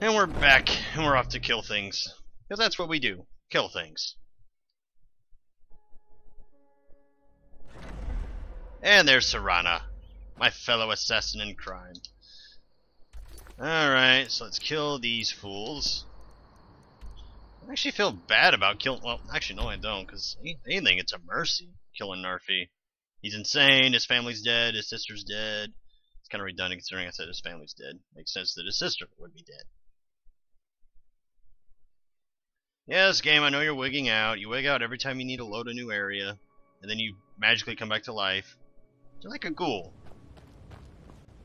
And we're back, and we're off to kill things. Because that's what we do. Kill things. And there's Serana, my fellow assassin in crime. Alright, so let's kill these fools. I actually feel bad about killing. Well, actually, no, I don't, because anything, it's a mercy killing Narfi. He's insane, his family's dead, his sister's dead. It's kind of redundant considering I said his family's dead. Makes sense that his sister would be dead. This game, I know you're wigging out. You wig out every time you need to load a new area, and then you magically come back to life. You're like a ghoul.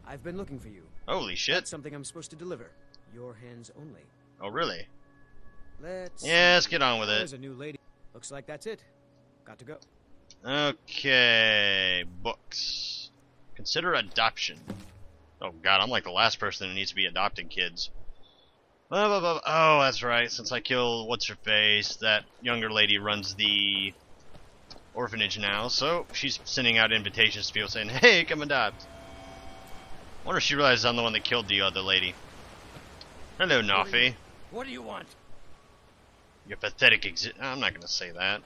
I've been looking for you. Holy shit. That's something I'm supposed to deliver. Your hands only. Oh, really? Let's. Yeah, let's get on with it. There's a new lady. Looks like that's it. Got to go. Okay, books. Consider adoption. Oh god, I'm like the last person who needs to be adopting kids. Blah, blah, blah. Oh, that's right. Since I killed what's her face, that younger lady runs the orphanage now, so she's sending out invitations to people saying, "Hey, come adopt." Wonder if she realizes I'm the one that killed the other lady. Hello, Narfi. What do you want? Your pathetic exi- I'm not gonna say that.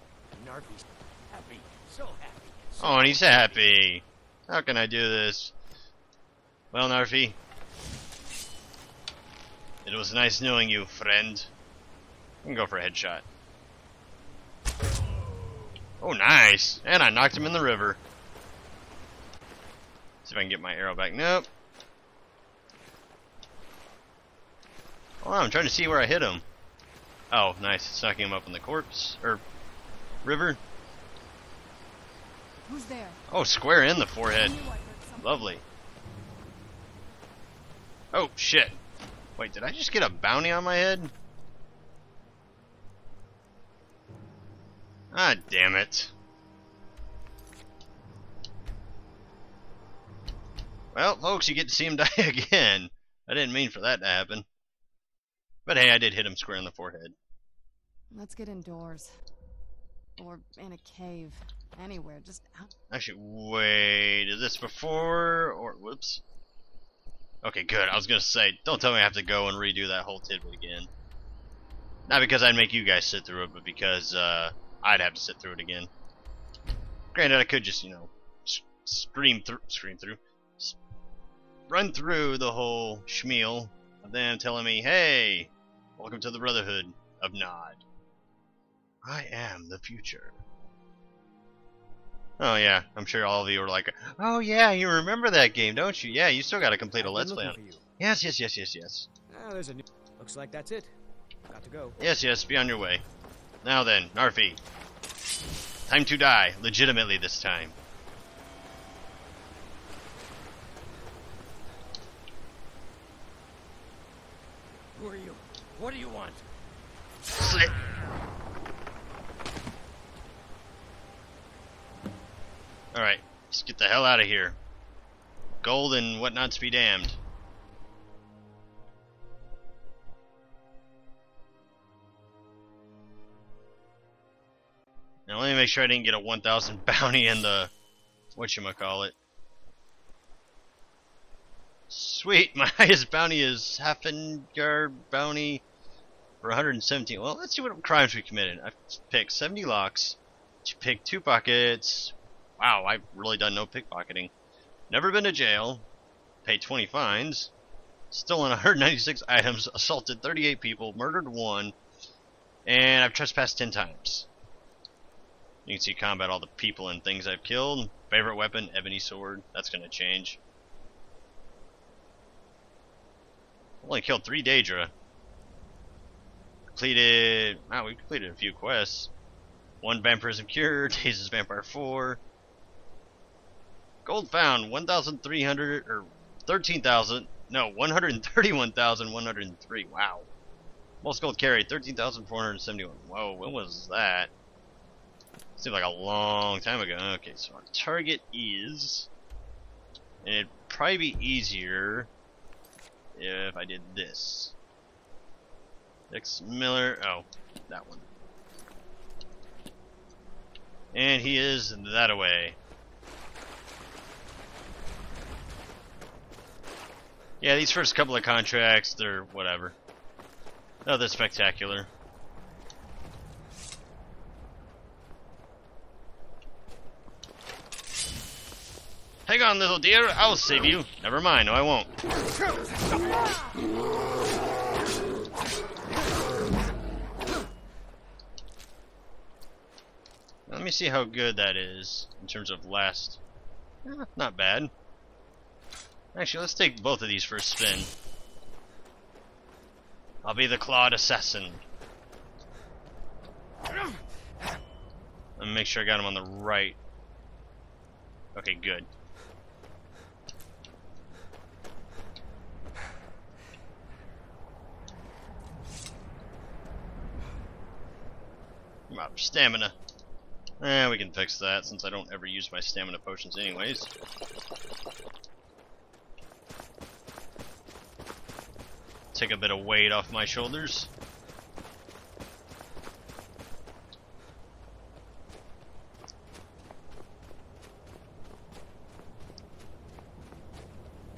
Narfi's happy. So happy. So Oh, and he's happy. How can I do this? Well, Narfi, it was nice knowing you, friend. I can go for a headshot. Oh, nice! And I knocked him in the river. See if I can get my arrow back. Nope. Hold on, I'm trying to see where I hit him. Oh, nice. It's knocking him up in the corpse. Or river. Who's there? Oh, square in the forehead. I knew I heard something. Lovely. Oh, shit. Wait, did I just get a bounty on my head? Ah, damn it. Well, folks, you get to see him die again. I didn't mean for that to happen. But hey, I did hit him square in the forehead. Let's get indoors. Or in a cave. Anywhere. Just out. Actually, wait, is this before or whoops? Okay, good. I was gonna say, don't tell me I have to go and redo that whole tidbit again. Not because I'd make you guys sit through it, but because uh, I'd have to sit through it again. Granted, I could just, you know, scream through, scream through, run through the whole schmeal of them telling me, "Hey, welcome to the Brotherhood of Nod. I am the future." Oh yeah, I'm sure all of you are like, "Oh yeah, you remember that game, don't you? Yeah, you still got to complete a let's play on it." Yes, yes, yes, yes, yes. Ah, there's a new. Looks like that's it. Got to go. Yes, yes, be on your way. Now then, Narfi. Time to die, legitimately this time. Who are you? What do you want? Slit. Alright, let's get the hell out of here. Gold and whatnots be damned. Now let me make sure I didn't get a 1,000 bounty in the whatchamacallit. Sweet, my highest bounty is Haafingar bounty for 117. Well, let's see what crimes we committed. I've picked 70 locks, picked two pockets. Wow, I've really done no pickpocketing. Never been to jail, paid 20 fines, stolen 196 items, assaulted 38 people, murdered one, and I've trespassed 10 times. You can see combat all the people and things I've killed. Favorite weapon, ebony sword. That's gonna change. Only killed three Daedra. Completed. Wow, we completed a few quests. One vampirism cure, Tases Vampire 4. Gold found 1,300 or 13,000. No, 131,103. Wow. Most gold carried 13,471. Whoa, when was that? Seems like a long time ago. Okay, so our target is. And it'd probably be easier if I did this. Dix Miller. Oh, that one. And he is that away. Yeah, these first couple of contracts, they're whatever. Nothing spectacular. Hang on, little dear. I'll save you. Never mind. No, I won't. Let me see how good that is in terms of last. Eh, not bad. Actually, let's take both of these for a spin. I'll be the clawed assassin. Let me make sure I got him on the right. Okay, good. Come on, stamina. Eh, we can fix that since I don't ever use my stamina potions anyways. Take a bit of weight off my shoulders.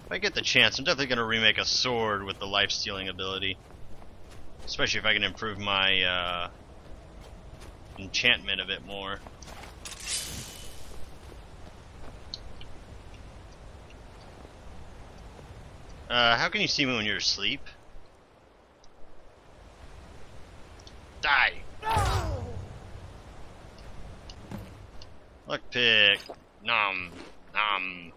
If I get the chance, I'm definitely going to remake a sword with the life-stealing ability. Especially if I can improve my uh, enchantment a bit more. Uh, how can you see me when you're asleep? Die! Luck pick. Nom. Nom.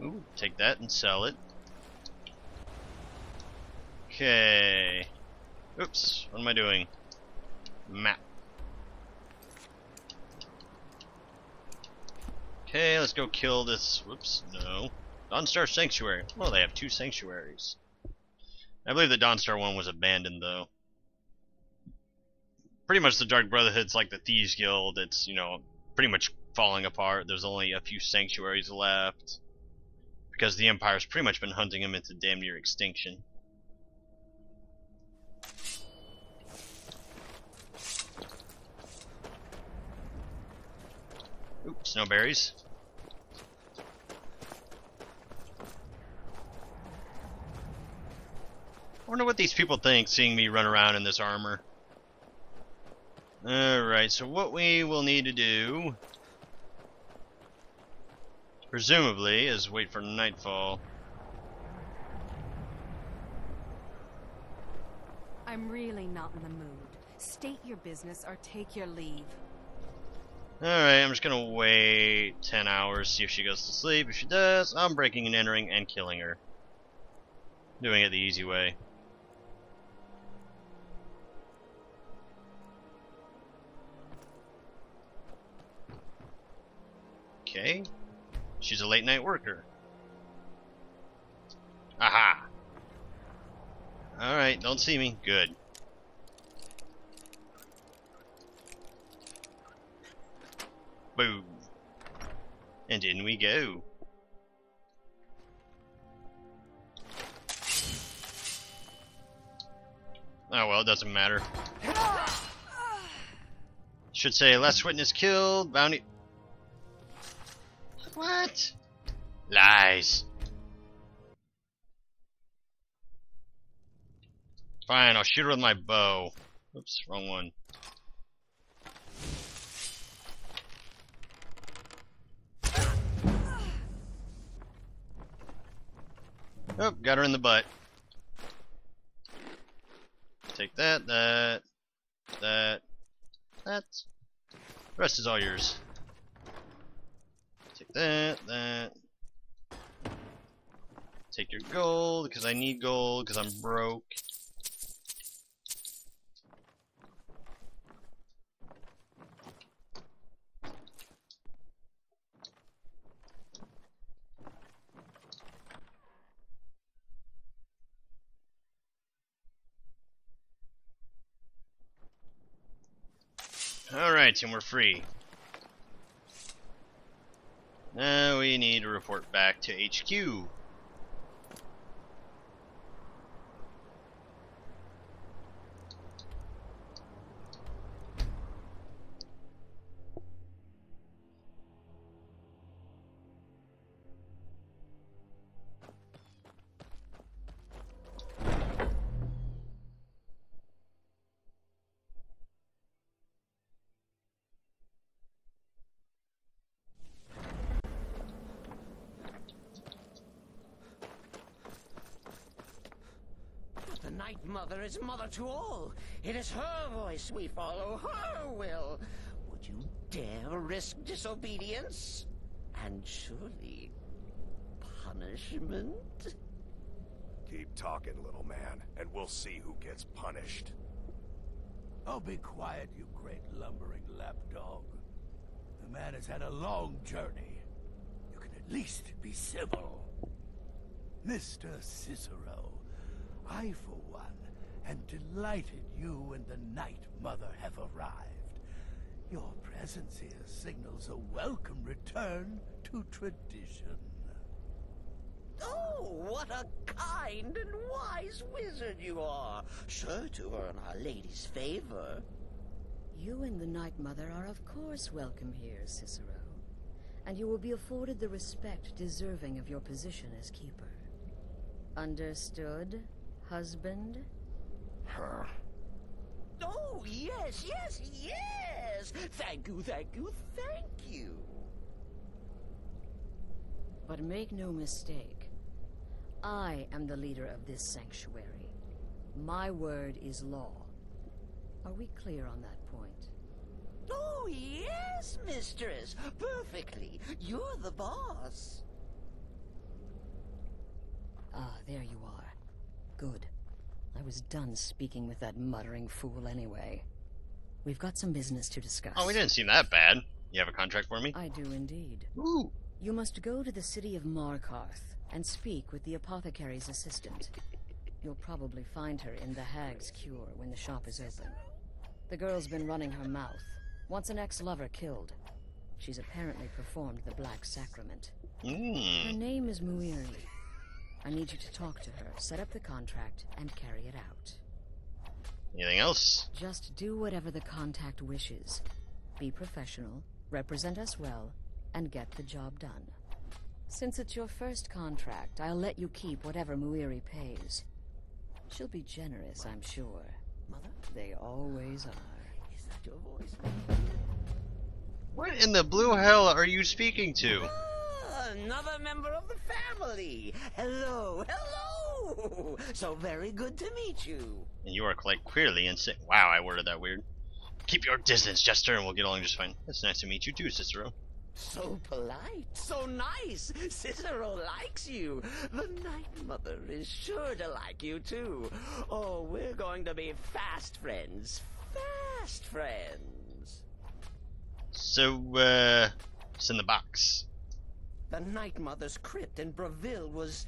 Ooh, take that and sell it. Okay. Oops, what am I doing? Map. Okay, let's go kill this. Whoops, no. Dawnstar Sanctuary. Well, they have two sanctuaries. I believe the Dawnstar one was abandoned, though. Pretty much the Dark Brotherhood's like the Thieves Guild. It's, you know, pretty much falling apart. There's only a few sanctuaries left. Because the Empire's pretty much been hunting them into damn near extinction. Oops, no berries. I wonder what these people think seeing me run around in this armor. Alright, so what we will need to do, presumably, is wait for nightfall. I'm really not in the mood. State your business or take your leave. Alright, I'm just gonna wait 10 hours, see if she goes to sleep. If she does, I'm breaking and entering and killing her. Doing it the easy way. Okay. She's a late night worker. Aha! Alright, don't see me. Good. Boom. And in we go. Oh well, it doesn't matter. Should say last witness killed, bounty what? Lies. Fine, I'll shoot her with my bow. Oops, wrong one. Oh, got her in the butt. Take that, that, that, that. The rest is all yours that, that. Take your gold, because I need gold, because I'm broke. Alright, and we're free. Now we need to report back to HQ. Night Mother is mother to all. It is her voice we follow, her will. Would you dare risk disobedience? And surely punishment? Keep talking, little man, and we'll see who gets punished. Oh, be quiet, you great lumbering lapdog. The man has had a long journey. You can at least be civil. Mr. Cicero, I, for one, am delighted you and the Night Mother have arrived. Your presence here signals a welcome return to tradition. Oh, what a kind and wise wizard you are! Sure to earn Our Lady's favor. You and the Night Mother are of course welcome here, Cicero. And you will be afforded the respect deserving of your position as keeper. Understood, husband? Huh? Oh, yes, yes, yes! Thank you, thank you, thank you! But make no mistake. I am the leader of this sanctuary. My word is law. Are we clear on that point? Oh, yes, mistress! Perfectly! You're the boss! Ah, there you are. Good. I was done speaking with that muttering fool anyway. We've got some business to discuss. Oh, we didn't seem that bad. You have a contract for me? I do indeed. Ooh. You must go to the city of Markarth and speak with the apothecary's assistant. You'll probably find her in the Hag's Cure when the shop is open. The girl's been running her mouth. Wants an ex-lover killed. She's apparently performed the Black Sacrament. Hmm. Her Mmm. name is Muiri. I need you to talk to her, set up the contract, and carry it out. Anything else? Just do whatever the contact wishes. Be professional, represent us well, and get the job done. Since it's your first contract, I'll let you keep whatever Muiri pays. She'll be generous, I'm sure. Mother, They always are. is that your voice? What in the blue hell are you speaking to? Ah! Another member of the family! Hello, hello! So very good to meet you. And you are quite clearly insane. Wow, I worded that weird. Keep your distance, Jester, and we'll get along just fine. It's nice to meet you too, Cicero. So polite, so nice. Cicero likes you. The Night Mother is sure to like you too. Oh, we're going to be fast friends. Fast friends. So, uh, it's in the box. The Night Mother's crypt in Bravil was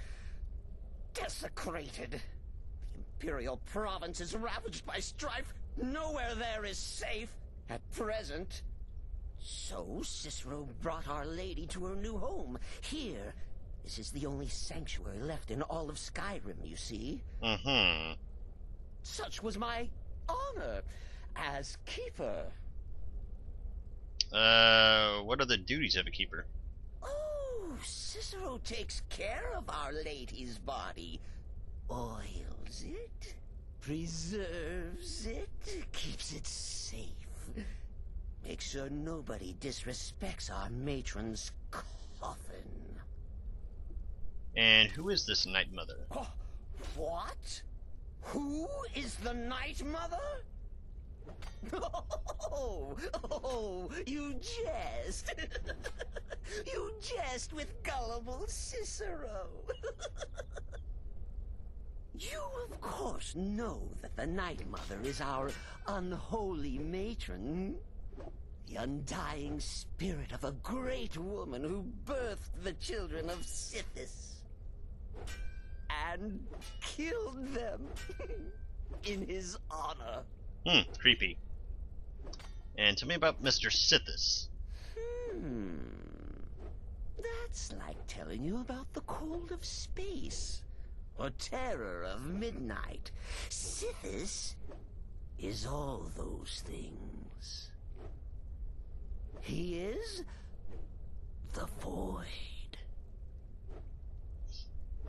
desecrated. The Imperial province is ravaged by strife. Nowhere there is safe at present. So Cicero brought Our Lady to her new home. Here, this is the only sanctuary left in all of Skyrim, you see. Mm-hmm. Such was my honor as keeper. Uh, what are the duties of a keeper? Cicero takes care of Our Lady's body. Oils it, preserves it, keeps it safe. Makes sure nobody disrespects our matron's coffin. And who is this Night Mother? Oh, what? Who is the Night Mother? Oh, oh, you jest. you jest with gullible Cicero. you, of course, know that the Night Mother is our unholy matron. The undying spirit of a great woman who birthed the children of Sithis and killed them in his honor. Hmm, creepy. And tell me about Mr. Sithis. Hmm. That's like telling you about the cold of space or terror of midnight. Sithis is all those things. He is the void.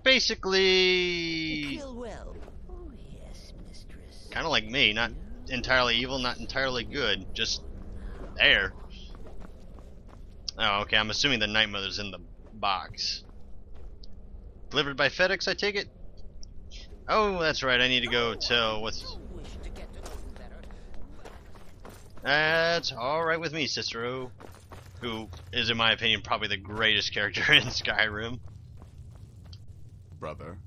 Basically, Kill well. Oh yes, mistress. kind of like me, not entirely evil, not entirely good, just there. Oh, okay, I'm assuming the Night Mother's in the box. Delivered by FedEx, I take it? Oh, that's right. I need to go tell what's. I wish to get to know you better. That's all right with me, Cicero, who is, in my opinion, probably the greatest character in Skyrim. Brother,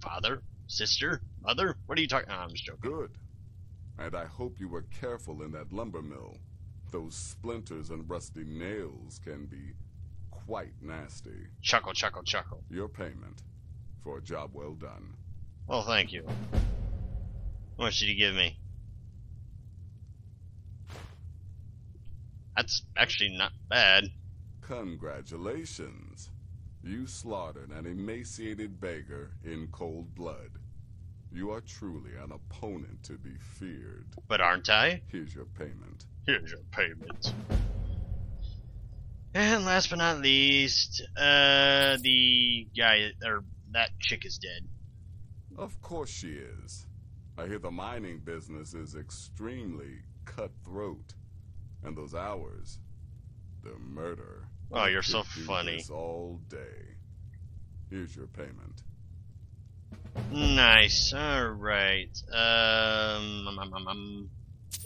Father, sister, mother. What are you talking? Oh, I'm just joking. good. And I hope you were careful in that lumber mill. Those splinters and rusty nails can be quite nasty. Chuckle, chuckle, chuckle. Your payment for a job well done. Well, thank you. How much did you give me? That's actually not bad. Congratulations. You slaughtered an emaciated beggar in cold blood. You are truly an opponent to be feared. But aren't I? Here's your payment. Here's your payment. And last but not least, uh, the guy, or that chick is dead. Of course she is. I hear the mining business is extremely cutthroat. And those hours, the murder. Oh, you're so funny. all day. Here's your payment. Nice. All right. Um, um, um, um, um,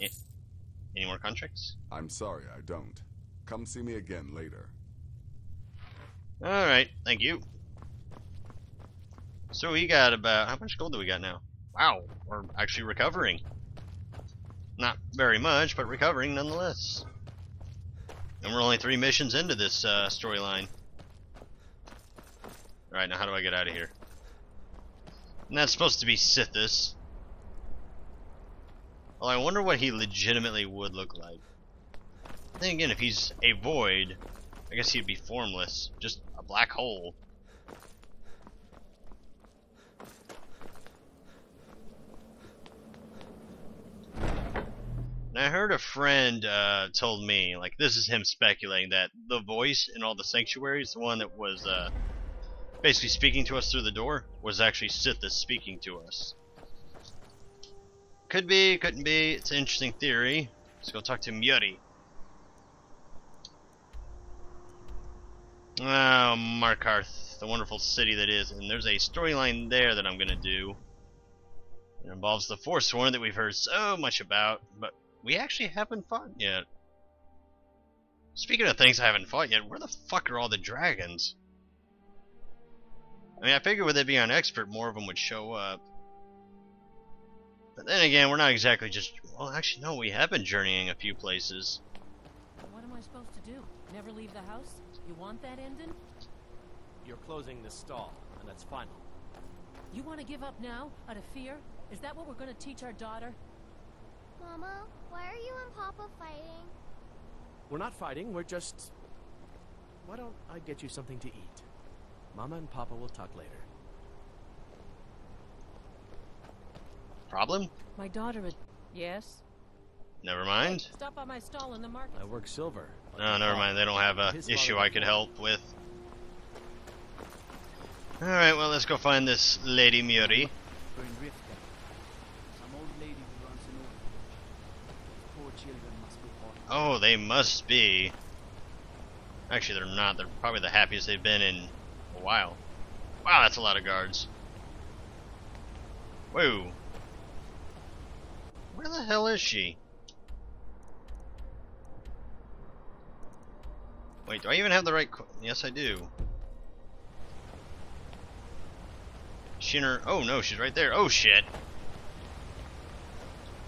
eh, any more contracts? I'm sorry, I don't. Come see me again later. All right. Thank you. So we got about how much gold do we got now? Wow, we're actually recovering. Not very much, but recovering nonetheless. And we're only three missions into this uh, storyline. Alright, now how do I get out of here? That's supposed to be Sithis. Well, I wonder what he legitimately would look like. Then again, if he's a void, I guess he'd be formless. Just a black hole. And I heard a friend uh, told me, like, this is him speculating that the voice in all the sanctuaries, the one that was uh, basically speaking to us through the door, was actually Sithis speaking to us. Could be, couldn't be. It's an interesting theory. Let's go talk to Muiri. Oh, Markarth, the wonderful city that is. And there's a storyline there that I'm going to do. It involves the Forsworn that we've heard so much about, but we actually haven't fought yet. Speaking of things I haven't fought yet, where the fuck are all the dragons? I mean, I figured with it being on expert, more of them would show up. But then again, we're not exactly just. Well, actually, no, we have been journeying a few places. What am I supposed to do? Never leave the house? You want that ending? You're closing this stall, and that's final. You want to give up now, out of fear? Is that what we're going to teach our daughter? Mama, why are you and Papa fighting? We're not fighting, we're just... Why don't I get you something to eat? Mama and Papa will talk later. Problem? My daughter is... Yes? Never mind. Stop by my stall in the market. I work silver. No, never mind. They don't have a His issue I could help with. Alright, well, let's go find this Lady Muiri. We're in Riften. Some old lady who runs an orphanage. Poor children must be bought. Oh, they must be. Actually, they're not. They're probably the happiest they've been in a while. Wow, that's a lot of guards. Whoa. Where the hell is she? Wait, do I even have the right... Yes, I do. Shinner... Oh, no, she's right there. Oh, shit.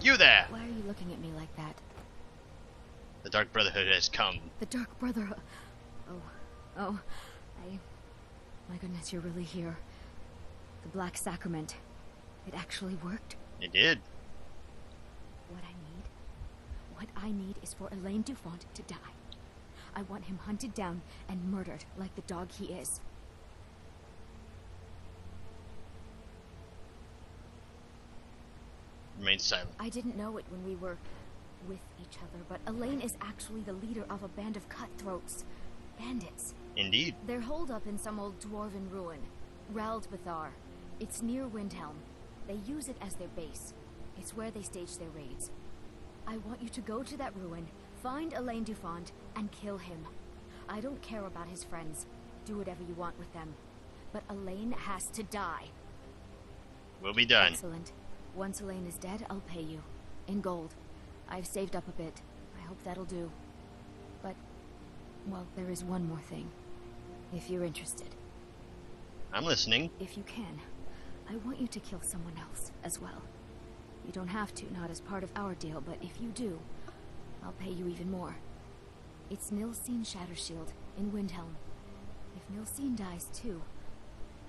You there! Why are you looking at me like that? The Dark Brotherhood has come. The Dark Brother. Oh, oh. My goodness, you're really here. The Black Sacrament. It actually worked. It did. What I need. What I need is for Alain Dufont to die. I want him hunted down and murdered like the dog he is. Remain silent. I didn't know it when we were with each other, but Alain is actually the leader of a band of cutthroats. Bandits. Indeed. They're holed up in some old dwarven ruin. Raldbthar. It's near Windhelm. They use it as their base. It's where they stage their raids. I want you to go to that ruin, find Alain Dufont, and kill him. I don't care about his friends. Do whatever you want with them. But Alain has to die. We'll be done. Excellent. Once Alain is dead, I'll pay you. In gold. I've saved up a bit. I hope that'll do. But, well, there is one more thing. If you're interested. I'm listening. If you can, I want you to kill someone else as well. You don't have to, not as part of our deal, but if you do, I'll pay you even more. It's Nilsine Shattershield in Windhelm. If Nilsine dies too,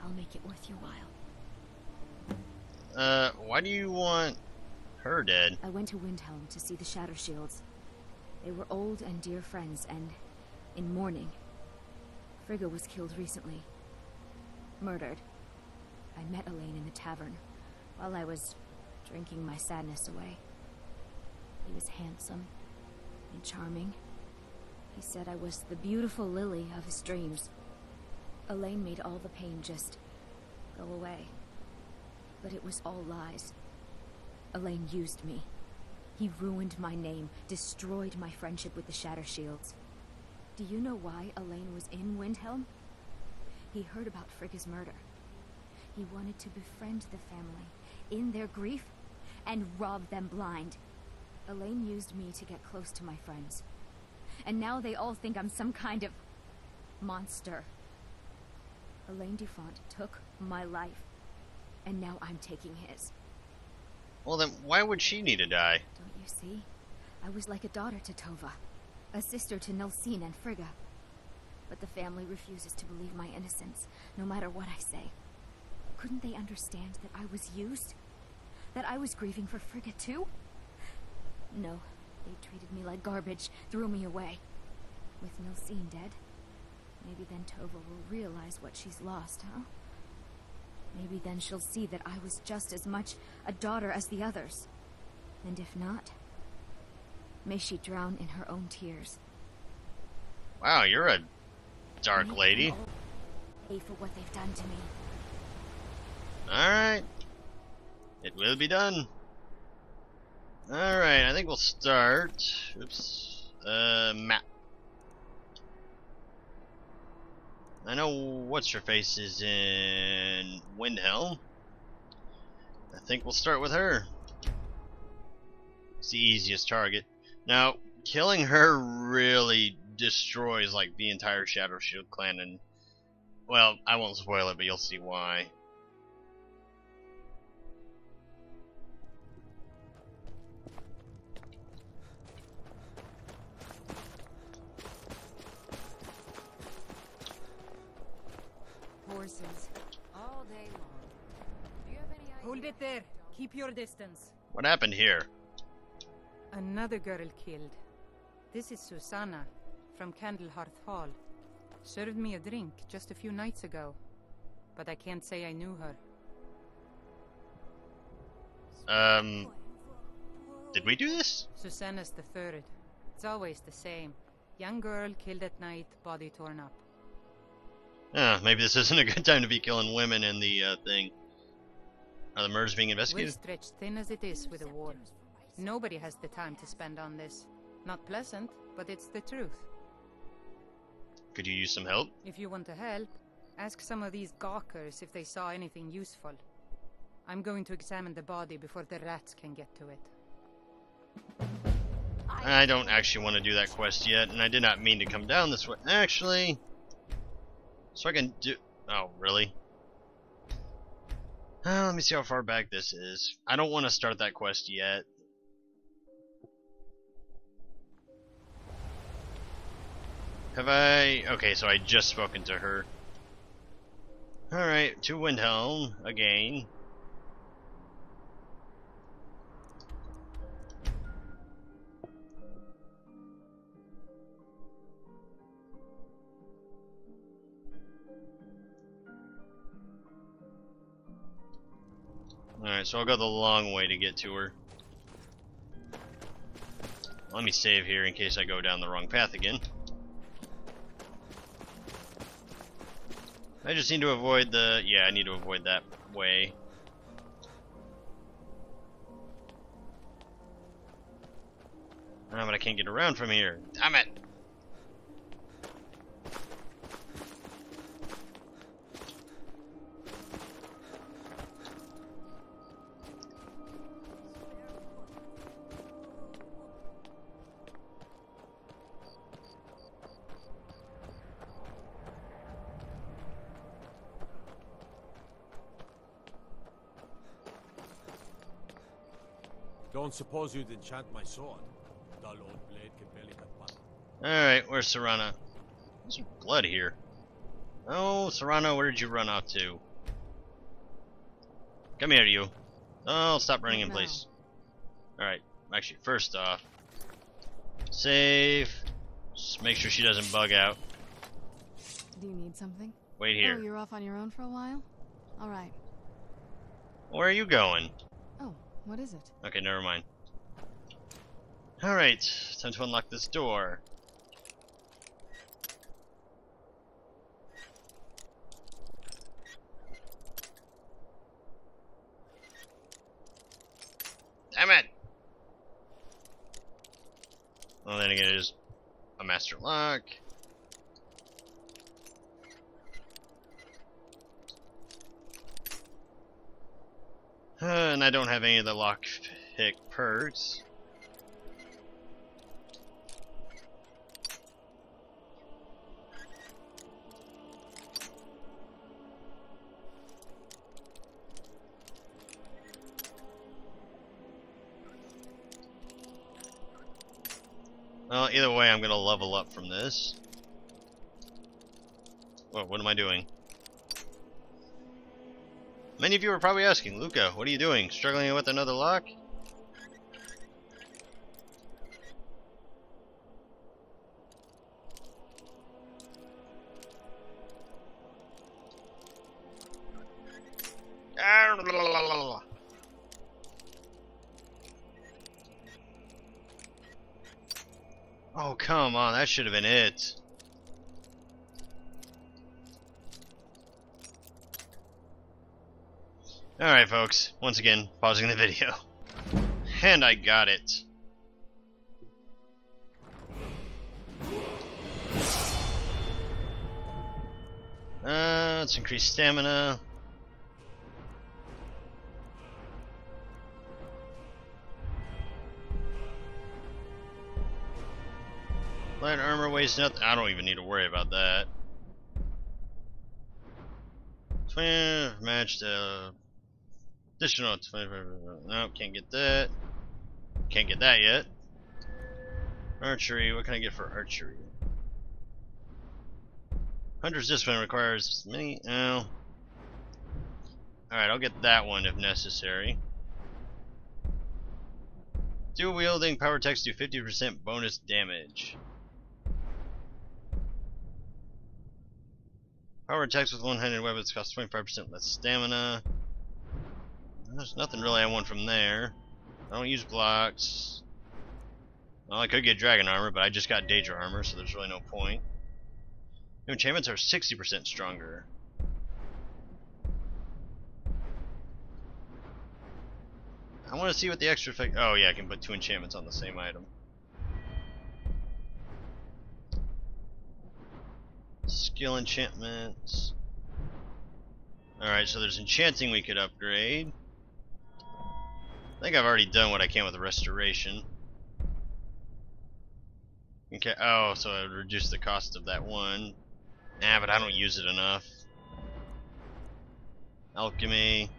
I'll make it worth your while. Uh, why do you want her dead? I went to Windhelm to see the Shattershields. They were old and dear friends, and in mourning. Friga was killed recently. Murdered. I met Alain in the tavern while I was drinking my sadness away. He was handsome and charming. He said I was the beautiful lily of his dreams. Alain made all the pain just go away. But it was all lies. Alain used me. He ruined my name, destroyed my friendship with the Shattershields. Do you know why Alain was in Windhelm? He heard about Friga's murder. He wanted to befriend the family in their grief and rob them blind. Alain used me to get close to my friends. And now they all think I'm some kind of monster. Alain Dufont took my life, and now I'm taking his. Well, then why would she need to die? Don't you see? I was like a daughter to Tova, a sister to Nilsine and Friga. But the family refuses to believe my innocence, no matter what I say. Couldn't they understand that I was used? That I was grieving for Friga too? No, they treated me like garbage, threw me away. With Nilsine dead, maybe then Tova will realize what she's lost, huh? Maybe then she'll see that I was just as much a daughter as the others. And if not, may she drown in her own tears. Wow, you're a dark lady. Pay for what they've done to me. Alright. It will be done. Alright, I think we'll start. Oops. Uh, map. I know what's her face is in Windhelm. I think we'll start with her. It's the easiest target. Now, killing her really destroys like the entire Shattershield clan and well, I won't spoil it, but you'll see why. Horses. All day long. Do you have any idea? Hold it there. Keep your distance. What happened here? Another girl killed. This is Susanna from Candlehearth Hall. Served me a drink just a few nights ago, but I can't say I knew her. Um, did we do this? Susanna's the third. It's always the same. Young girl killed at night, body torn up. Ah, maybe this isn't a good time to be killing women in the uh, thing. Are the murders being investigated? We're stretched thin as it is with the war. Nobody has the time to spend on this. Not pleasant, but it's the truth. Could you use some help? If you want to help, ask some of these gawkers if they saw anything useful. I'm going to examine the body before the rats can get to it. I don't actually want to do that quest yet, and I did not mean to come down this way. Actually, so I can do. Oh, really? Uh, let me see how far back this is. I don't want to start that quest yet. Have I? Okay, so I just spoken to her. Alright, to Windhelm again. Alright, so I'll go the long way to get to her. Let me save here in case I go down the wrong path again. I just need to avoid the... Yeah, I need to avoid that way. Ah, but I can't get around from here. Damn it! Don't suppose you'd enchant my sword. Dull old blade can barely cut butter. Alright, where's Serana? There's some blood here. Oh, Serana, where did you run out to? Come here, you. Oh, stop running in place. Alright, actually, first off, save. Just make sure she doesn't bug out. Do you need something? Wait here. Oh, you're off on your own for a while? Alright. Where are you going? What is it? Okay, never mind. Alright, time to unlock this door. Damn it! Well, then again, it is a master lock. Uh, and I don't have any of the lockpick perks. Well, either way, I'm gonna level up from this. What, what am I doing? Many of you are probably asking, Luka, what are you doing? Struggling with another lock? Oh, come on, that should have been it. Alright, folks. Once again, pausing the video. And I got it. Uh, let's increase stamina. Light armor weighs nothing. I don't even need to worry about that. 20 matched uh, additional 25. No, can't get that. Can't get that yet. Archery. What can I get for archery? Hunter's discipline requires many. Oh. Alright, I'll get that one if necessary. Dual wielding power text do 50% bonus damage. Power attacks with one-handed weapons cost 25% less stamina. There's nothing really I want from there. I don't use blocks. Well, I could get dragon armor, but I just got Daedra armor, so there's really no point. New enchantments are 60% stronger. I want to see what the extra effect. Oh yeah, I can put two enchantments on the same item. Skill enchantments. Alright, so there's enchanting we could upgrade. I think I've already done what I can with restoration. Okay, oh, so I would reduce the cost of that one. Nah, but I don't use it enough. Alchemy.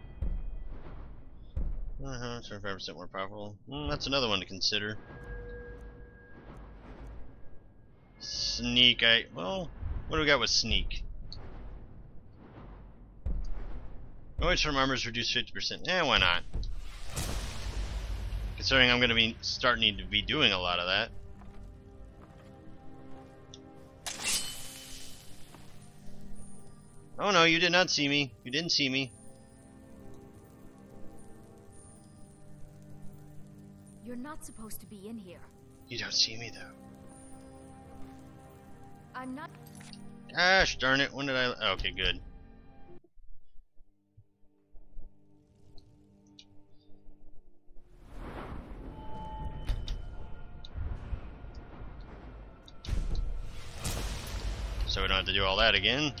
Uh-huh, 25% more powerful. Mm, that's another one to consider. Sneak, I, well, what do we got with sneak? Noise from armor is reduced 50%. Eh, why not? Considering I'm going to be starting to be doing a lot of that. Oh no, you did not see me. You didn't see me. You're not supposed to be in here. You don't see me though. I'm not. Gosh darn it, when did I... Okay, good. So we don't have to do all that again.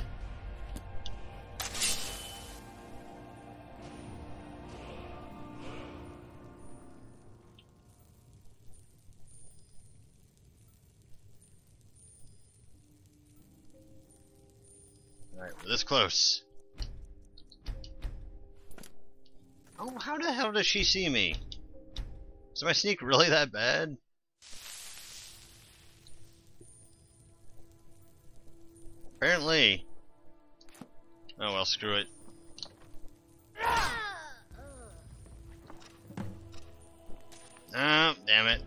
Alright, this close. Oh, how the hell does she see me? Is my sneak really that bad? Apparently. Oh well, screw it. Ah, damn it.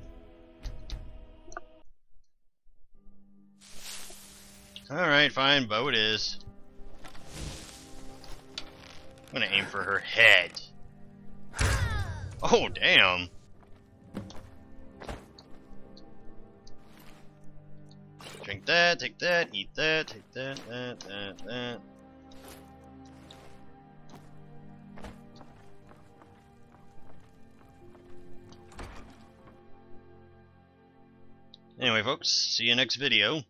Alright, fine, bow it is. I'm gonna aim for her head. Oh, damn. That, take that, eat that, take that, that, that, that. Anyway, folks, see you next video.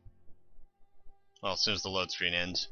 Well, as soon as the load screen ends.